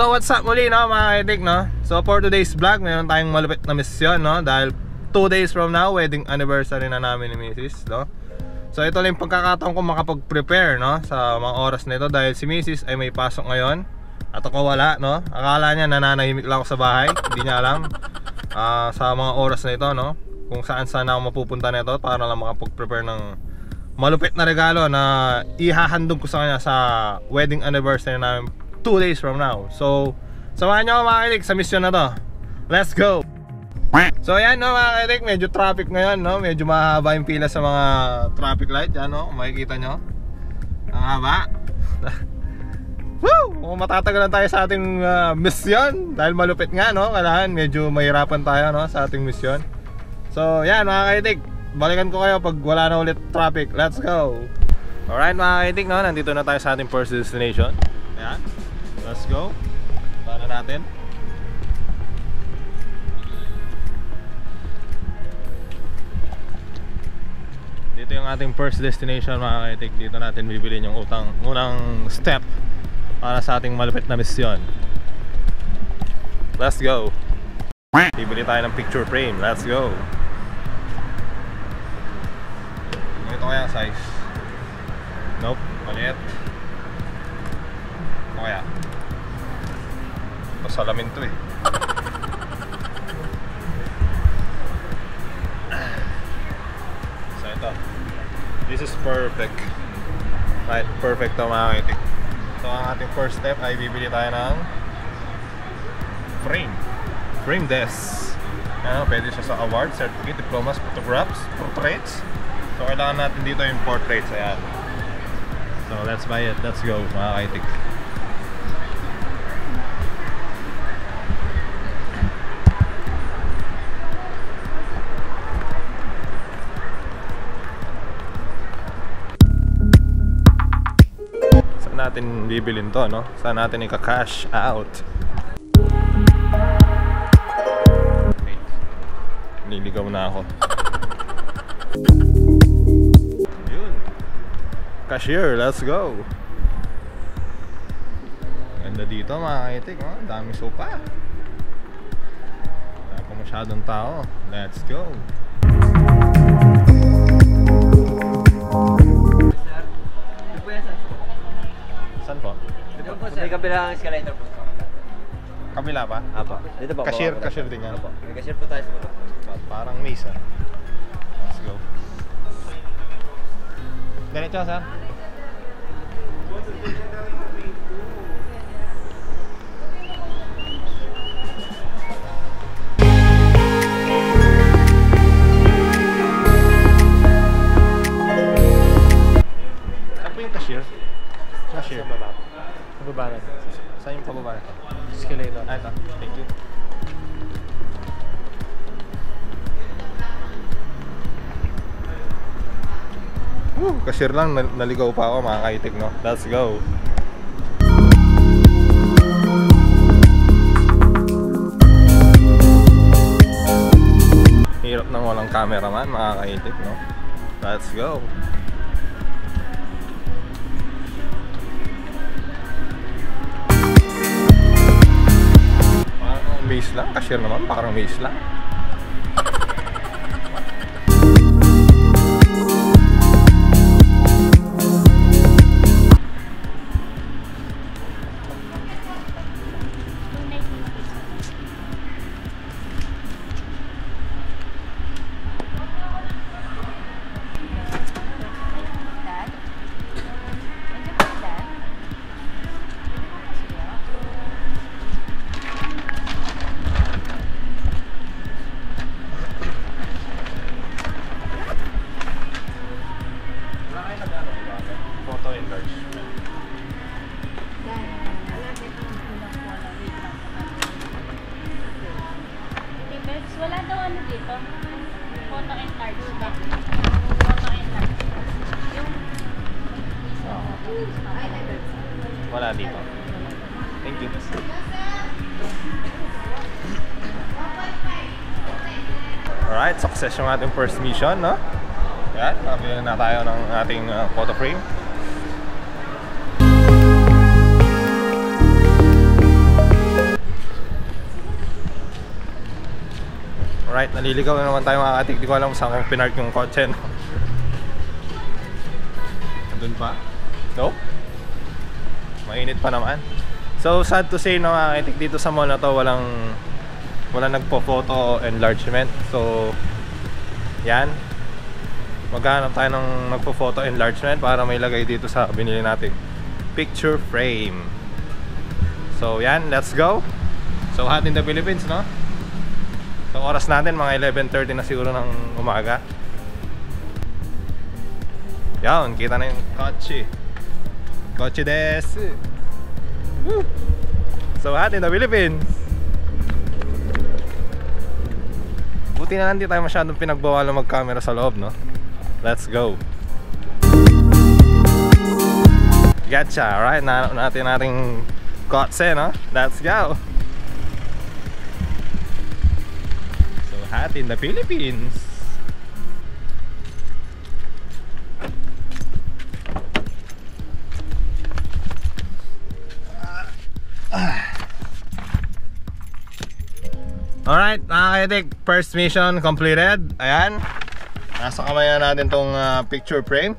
So what's up muli no mga kaitik no? So for today's vlog mayroon tayong malupit na misyon no? Dahil 2 days from now wedding anniversary na namin ni Mrs. no? So ito lang yung pagkakataon ko makapag-prepare no Sa mga oras na ito dahil si Mrs. ay may pasok ngayon. At ako wala no? Akala niya nananahimik lang ako sa bahay. Hindi niya alam uh, Sa mga oras na ito no? Kung saan saan ako mapupunta nito Para lang makapag-prepare ng malupit na regalo na ihahandog ko sa kanya sa wedding anniversary namin 2 days from now. So, samahan nyo ako mga kilig sa mission na to. Let's go! So ayan no mga kilig, medyo traffic ngayon no? Medyo mahaba yung pila sa mga traffic light Yan no, makikita nyo Ang haba Woo! Kung matatagalan tayo sa ating uh, mission Dahil malupit nga no, kailangan medyo mahirapan tayo no sa ating mission So yan mga kilig, balikan ko kayo pag wala na ulit traffic Let's go! Alright mga kilig no, nandito na tayo sa ating first destination Ayan Let's go. Para natin. Dito yung ating first destination mga kaitik. Dito natin bibili yung utang, unang step para sa ating malupit na misyon. Let's go. Bibili tayo ng picture frame. Let's go. Ito kaya ang size. Nope, maliit. Ito kaya. Ito salamin to eh. So ito. This is perfect. Right, perfect to mga kitik. So ang ating first step ay bibili tayo ng frame. Frame desk. Ano, pwede siya sa award, certificate, diplomas, photographs, portraits. So kailangan natin dito yung portraits. Ayan. So let's buy it. Let's go mga kaitik. Natin bibilin to, no? Saan natin ika-cash out? Wait. Niligaw na ako. Yun. Cashier, let's go. Ganda dito mga kaitik, oh. Dami sopa. Wala pa masyadong tao. Let's go. Saan po? Dito po, sir. May kabilang escalator po. Kabila pa? Apo. Dito po. Cashier, po cashier din yan. Apo. May cashier po tayo sa baba. Parang maze ah. Let's go. Ganito sir. Woo, cashier lang, nal- naligaw pa ako mga kaitik, no? Let's go! Hirap nang walang cameraman mga kaitik, no? Let's go! Maze lang, cashier naman, parang maze lang. Wala daw ano dito? Photo and cards ba? Photo and cards. Yung... Wala dito. Thank you. Alright, success yung ating first mission, no? Yan, nakabili na tayo ng ating uh, photo frame. Alright, naliligaw na naman tayo mga katik. Di ko alam saan kong pinark yung kotse, no? Andun pa? No? Mainit pa naman. So, sad to say, no, mga katik, dito sa mall na to, walang walang nagpo-photo enlargement. So, yan. Maghanap tayo ng nagpo-photo enlargement para may lagay dito sa binili natin picture frame. So, yan. Let's go. So, hot in the Philippines, no? So, oras natin, mga 11.30 na siguro ng umaga. Yan, kita na yung kotse. Kotse des. Woo! So, hot in the Philippines. Buti na lang hindi tayo masyadong pinagbawalan mag-camera sa loob, no? Let's go. Gotcha, alright? Nahanap natin nating kotse, no? Let's go. So, hot in the Philippines. Alright, mga kaitik, first mission completed. Ayan. Nasa kamay na natin tong uh, picture frame.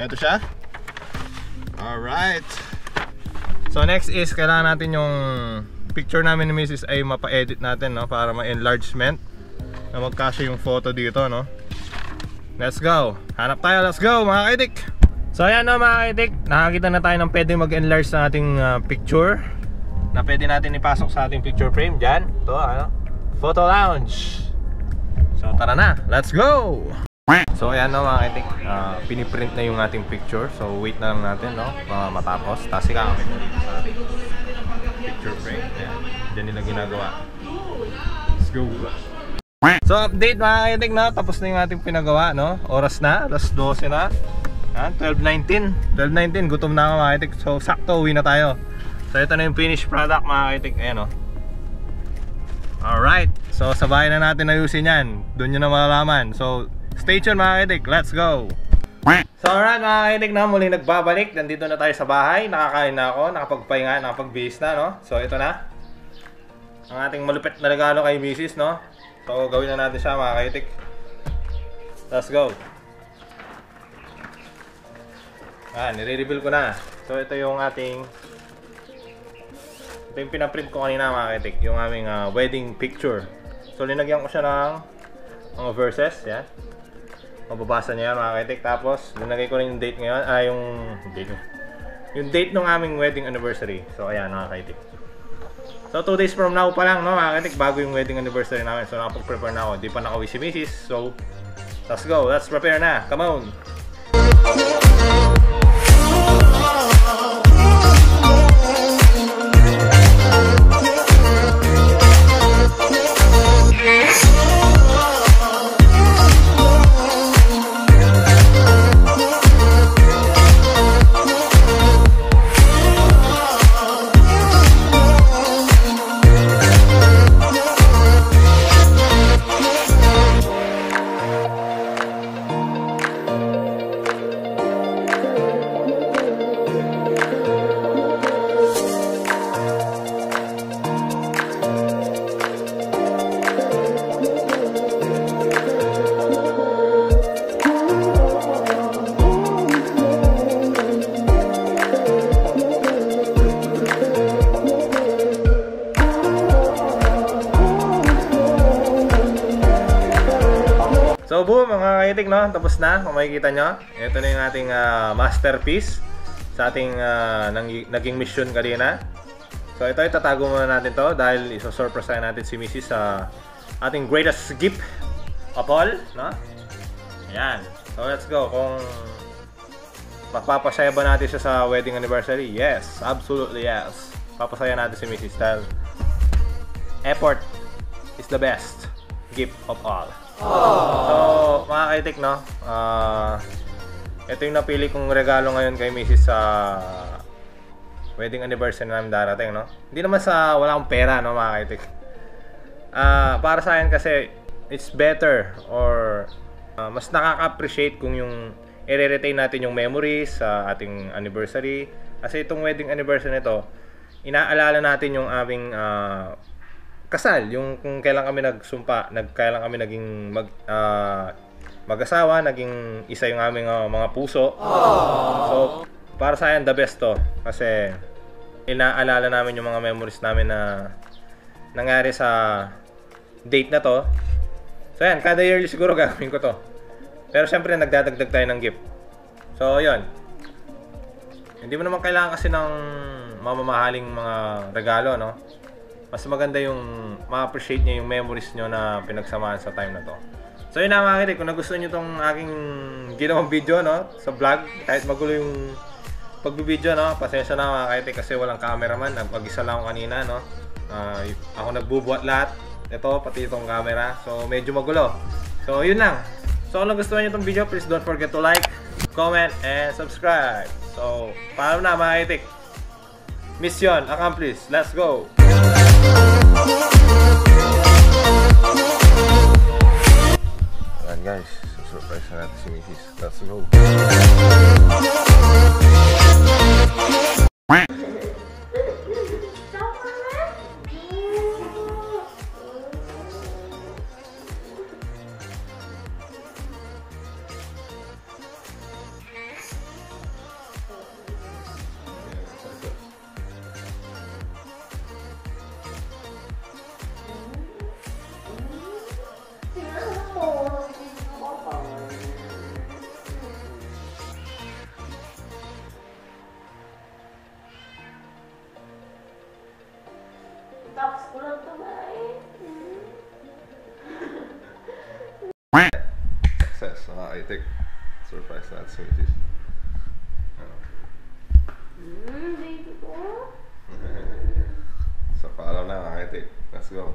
Ito siya. Alright. So next is kailangan natin yung picture namin ni Mrs. ay mapa-edit natin no para ma-enlargement na magkasya yung photo dito no. Let's go. Hanap tayo. Let's go mga kaitik. So ayan no mga kaitik, nakakita na tayo ng pwede mag-enlarge sa ating uh, picture na pwede natin ipasok sa ating picture frame dyan. Ito ano. Photo lounge. So tara na. Let's go. So ayan no mga kaitik, uh, piniprint na yung ating picture. So wait na lang natin no, uh, matapos. Tapos ikakamit na dito sa ating picture frame. Ayan. Diyan nila ginagawa. Let's go. So update mga kaitik no, tapos na yung ating pinagawa no. Oras na, alas 12 na. Ayan, 12.19. 12.19, gutom na mga kaitik. So sakto, uwi na tayo. So ito na yung finished product mga kaitik. Ayan no. Alright, so sa bahay na natin ayusin yan Doon nyo na malalaman So, stay tuned mga kitik, let's go So alright mga kitik na, muli nagbabalik Nandito na tayo sa bahay, nakakain na ako Nakapagpahinga, nakapagbihis na no So ito na Ang ating malupit na regalo kay Mrs. no So gawin na natin siya mga kitik Let's go Ah, nire-reveal ko na So ito yung ating ito yung pinaprint ko kanina mga kitik, yung aming uh, wedding picture. So linagyan ko siya ng mga verses, yan. Mababasa niya yan mga kitik. Tapos linagay ko rin yung date ngayon, ah yung date yung date ng aming wedding anniversary. So ayan mga kitik. So 2 days from now pa lang no mga kitik, bago yung wedding anniversary namin. So nakapag-prepare na ako, hindi pa nakauwi si Mrs. So let's go, let's prepare na, come on! Kaitik no, tapos na kung makikita nyo. Ito na yung ating ah, masterpiece sa ating nang, naging mission kanina. So ito itatago muna natin to dahil iso-surprise natin si Mrs. sa ating greatest gift of all, no? Ayan. So let's go. Kung mapapasaya ba natin siya sa wedding anniversary? Yes, absolutely yes. Papasaya natin si Mrs. dahil effort is the best gift of all. So, mga kaitik, no? Ah, ito yung napili kong regalo ngayon kay Mrs. sa wedding anniversary namin darating, no? Hindi naman sa wala akong pera, no, mga kaitik. Ah, para sa akin kasi it's better or uh, mas nakaka-appreciate kung yung i-retain natin yung memories sa ating anniversary. Kasi itong wedding anniversary nito, inaalala natin yung aming ah, kasal, yung kung kailan kami nagsumpa, nag kailan kami naging mag ah, mag-asawa, naging isa yung aming ah, mga puso. So, para sa akin the best to kasi inaalala namin yung mga memories namin na nangyari sa date na to. So yan, kada yearly siguro gagawin ko to. Pero syempre nagdadagdag tayo ng gift. So yun. Hindi mo naman kailangan kasi ng mamamahaling mga regalo, no? Mas maganda yung ma-appreciate niya yung memories nyo na pinagsamahan sa time na to. So yun na mga kitik, kung nagustuhan nyo tong aking ginawang video, no? Sa vlog, kahit magulo yung pagbibideo, no? Pasensya na mga kitik kasi walang cameraman. Nag-isa lang ako kanina, no? Y- ako nagbubuhat lahat. Ito, pati itong camera. So, medyo magulo. So, yun lang. So, kung nagustuhan nyo itong video, please don't forget to like, comment, and subscribe. So, paalam na mga kitik. Mission accomplished. Let's go! Ayan guys, surprise na natin si Mrs. Let's go! Success, mga kitik. Surprise na natin si Mrs. Ano? Hmm, baby ko. So, paalam na mga kitik. Let's go!